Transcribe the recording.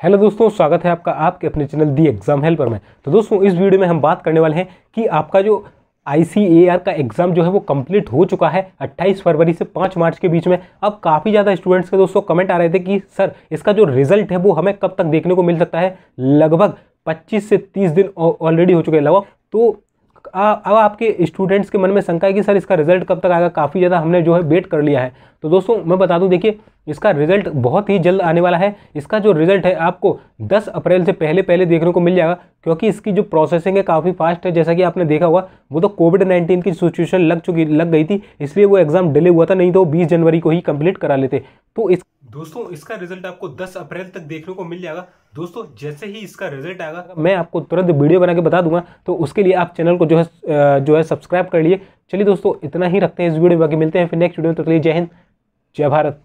Hello दोस्तों, स्वागत है आपका आपके अपने चैनल दी एग्ज़ाम हेल्पर में। तो दोस्तों, इस वीडियो में हम बात करने वाले हैं कि आपका जो आईसीएआर का एग्ज़ाम जो है वो कंप्लीट हो चुका है 28 फरवरी से 5 मार्च के बीच में। अब काफ़ी ज़्यादा स्टूडेंट्स के दोस्तों कमेंट आ रहे थे कि, सर, इसका जो रिज़ल्ट है वो हमें कब तक देखने को मिल सकता है? लगभग 25 से 30 दिन ऑलरेडी हो चुके हैं। लगभग तो अब आपके स्टूडेंट्स के मन में शंका है कि, सर, इसका रिज़ल्ट कब तक आएगा? काफ़ी ज़्यादा हमने जो है वेट कर लिया है। तो दोस्तों मैं बता दूँ देखिए इसका रिज़ल्ट बहुत ही जल्द आने वाला है। इसका जो रिज़ल्ट है आपको 10 अप्रैल से पहले पहले देखने को मिल जाएगा क्योंकि इसकी जो प्रोसेसिंग है काफ़ी फास्ट है। जैसा कि आपने देखा हुआ वो तो कोविड नाइन्टीन की सिचुएशन लग चुकी लग गई थी इसलिए वो एग्ज़ाम डिले हुआ था नहीं तो बीस जनवरी को ही कंप्लीट करा लेते। तो इस दोस्तों इसका रिज़ल्ट आपको 10 अप्रैल तक देखने को मिल जाएगा। दोस्तों जैसे ही इसका रिज़ल्ट आएगा मैं आपको तुरंत वीडियो बना के बता दूँगा तो उसके लिए आप चैनल को जो है जो है सब्सक्राइब कर लिए। चलिए दोस्तों इतना ही रखते हैं इस वीडियो में बाकी मिलते हैं फिर नेक्स्ट वीडियो में तो जय हिंद। जय भारत।